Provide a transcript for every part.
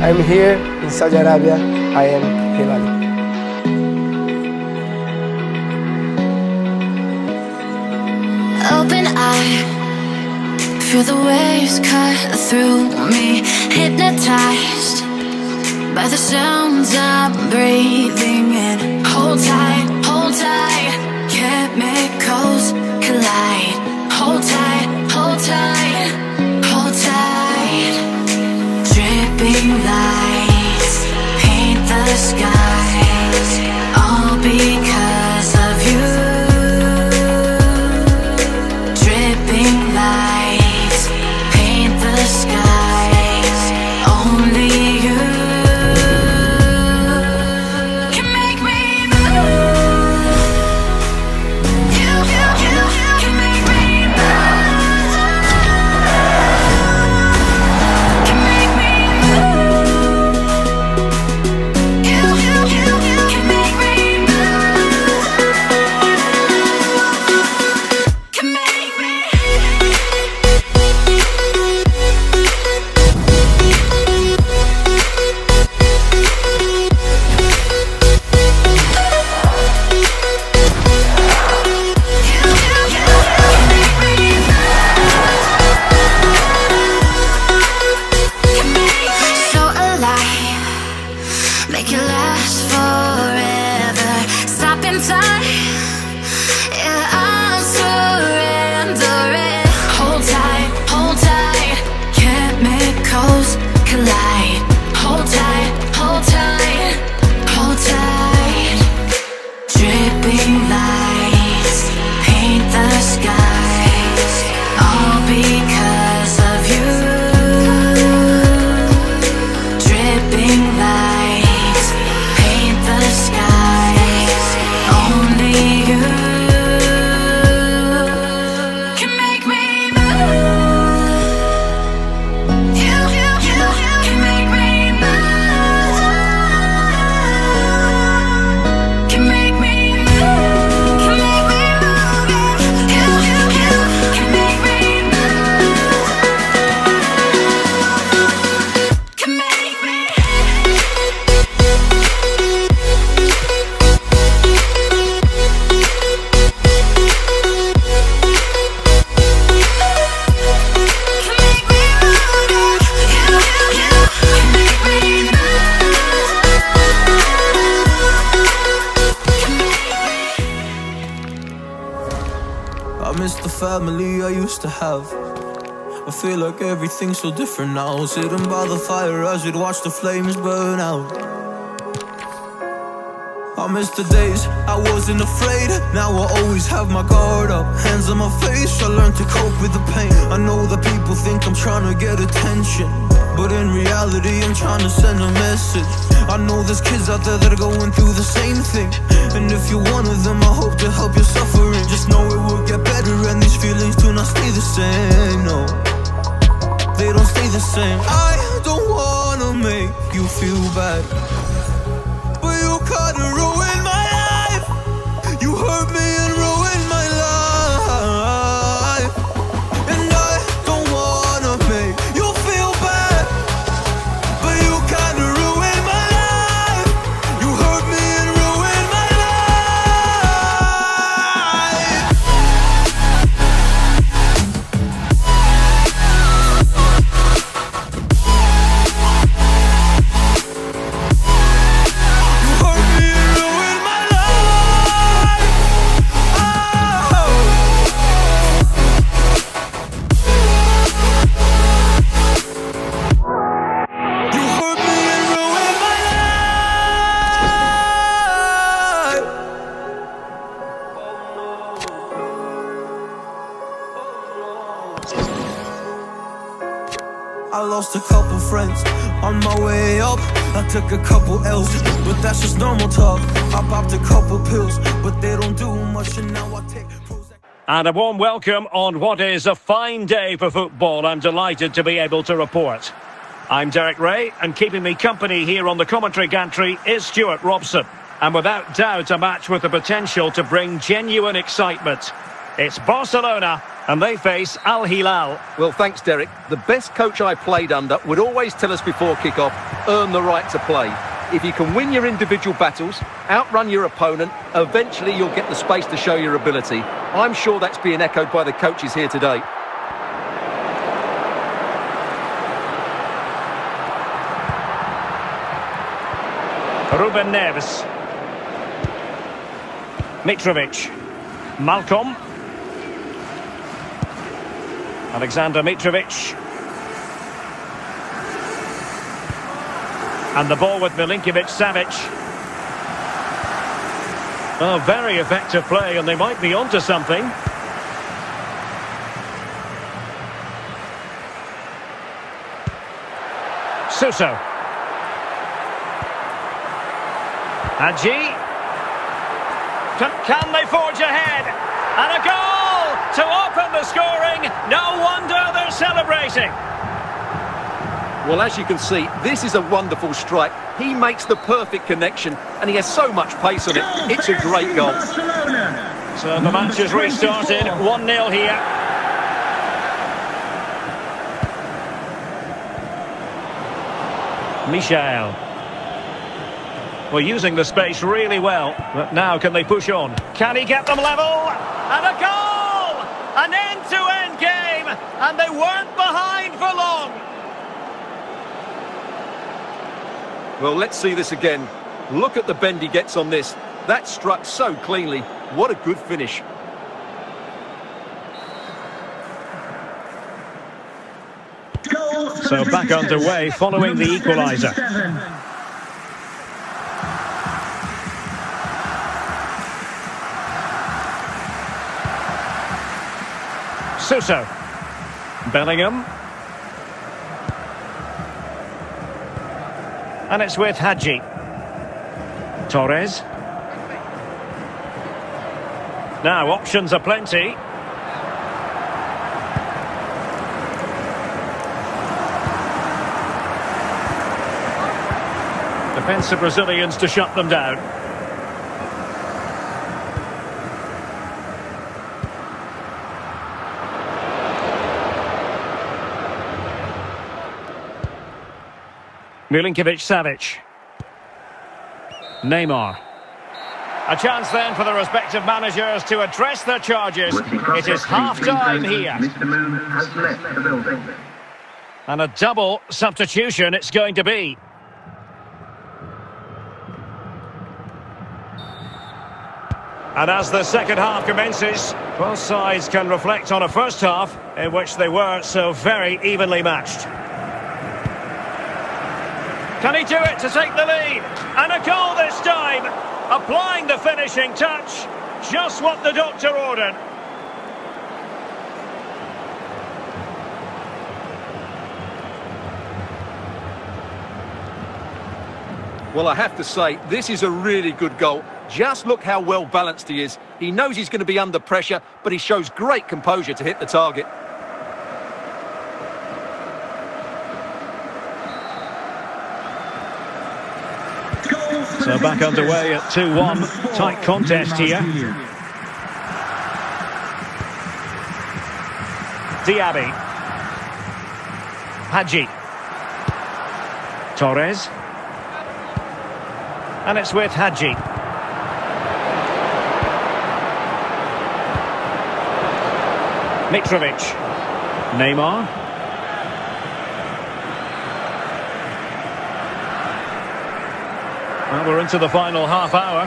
I'm here in Saudi Arabia. I am Hilal. Open eye, feel the waves cut through me, hypnotized by the sounds I'm breathing in. Hold tight, paint Stop family I used to have. I feel like everything's so different now. Sitting by the fire as we'd watch the flames burn out. I miss the days I wasn't afraid. Now I always have my guard up. Hands on my face, I learned to cope with the pain. I know that people think I'm trying to get attention. But in reality, I'm trying to send a message. I know there's kids out there that are going through the same thing. And if you're one of them, I hope to help your suffering. Just know it will get better, the same. No, they don't stay the same. I don't wanna make you feel bad. I took a couple L's, but that's just normal talk. I popped a couple pills, but they don't do much, and now I take Prozac. And a warm welcome on what is a fine day for football. I'm delighted to be able to report. I'm Derek Ray, and keeping me company here on the commentary gantry is Stuart Robson. And without doubt, a match with the potential to bring genuine excitement. It's Barcelona, and they face Al Hilal. Well, thanks, Derek. The best coach I played under would always tell us before kick-off, earn the right to play. If you can win your individual battles, outrun your opponent, eventually you'll get the space to show your ability. I'm sure that's being echoed by the coaches here today. Ruben Neves. Mitrovic. Malcom. Aleksandar Mitrovic. And the ball with Milinkovic Savic. Oh, very effective play, and they might be onto something. Suso. Hadji. Can, can they forge ahead? And a goal to open the scoring. No wonder they're celebrating. Well, as you can see, this is a wonderful strike. He makes the perfect connection, and he has so much pace on it. It's a great goal. So the match has restarted. 1-0 here. Michael. Well, using the space really well. But now can they push on? Can he get them level? And a goal! An end-to-end game! And they weren't behind for long. Well, let's see this again. Look at the bend he gets on this. That struck so cleanly. What a good finish. So back underway following the equaliser. Suso. Bellingham. And it's with Hadji. Torres. Now, options are plenty. Defensive Brazilians to shut them down. Milinkovic Savic. Neymar. A chance then for the respective managers to address their charges. It is half-time here. Mr. Moon has left the building. And a double substitution it's going to be. And as the second half commences, both sides can reflect on a first half in which they were so very evenly matched. Can he do it to take the lead? And a goal this time! Applying the finishing touch. Just what the doctor ordered. Well, I have to say, this is a really good goal. Just look how well balanced he is. He knows he's going to be under pressure, but he shows great composure to hit the target. So back underway at 2-1. Tight contest here. Diaby. Hadji. Torres. And it's with Hadji. Mitrovic. Neymar. Well, we're into the final half hour.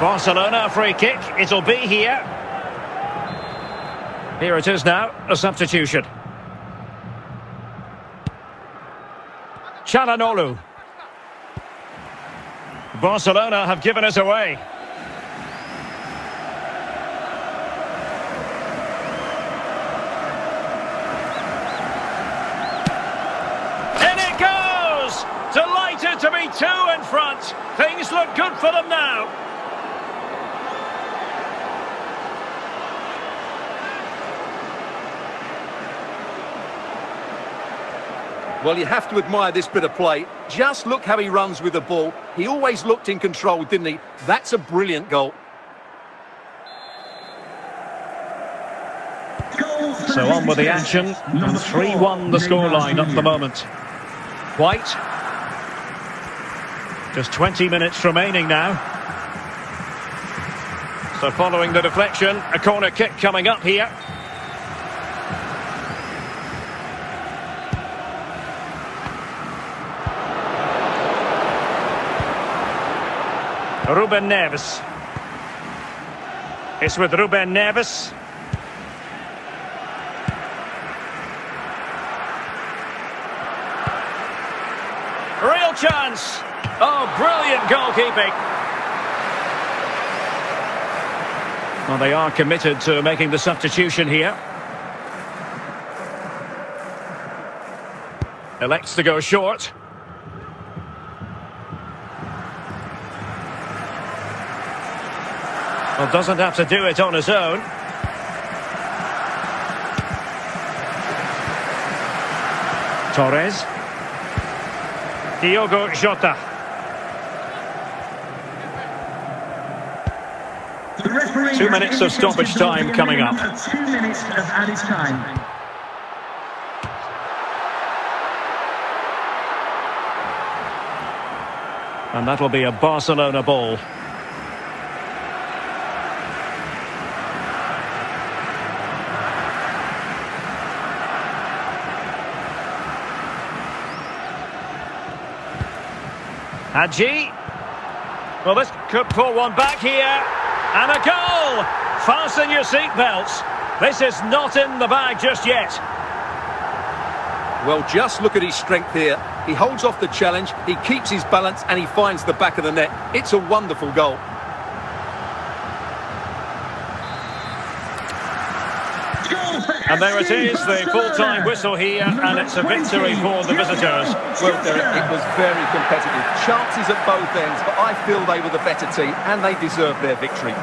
Barcelona free kick. It'll be here. Here it is now, a substitution. Calhanoglu. Barcelona have given us away. In it goes! Delighted to be two in front. Things look good for them now. Well, you have to admire this bit of play. Just look how he runs with the ball. He always looked in control, didn't he? That's a brilliant goal. So on with the action, and 3-1 the scoreline at the moment. White. Just 20 minutes remaining now. So following the deflection, a corner kick coming up here. Ruben Neves. It's with Ruben Neves. Real chance. Oh, brilliant goalkeeping. Well, they are committed to making the substitution here. Elects to go short. Well, doesn't have to do it on his own. Torres. Diogo Jota. The referee Two minutes of stoppage time coming up. Two minutes of added time. And that'll be a Barcelona ball. Hadji. Well, this could pull one back here. And a goal! Fasten your seatbelts. This is not in the bag just yet. Well, just look at his strength here. He holds off the challenge, he keeps his balance, and he finds the back of the net. It's a wonderful goal. And there it is, the full-time whistle here, and it's a victory for the visitors. Well, Derek, it was very competitive. Chances at both ends, but I feel they were the better team, and they deserve their victory.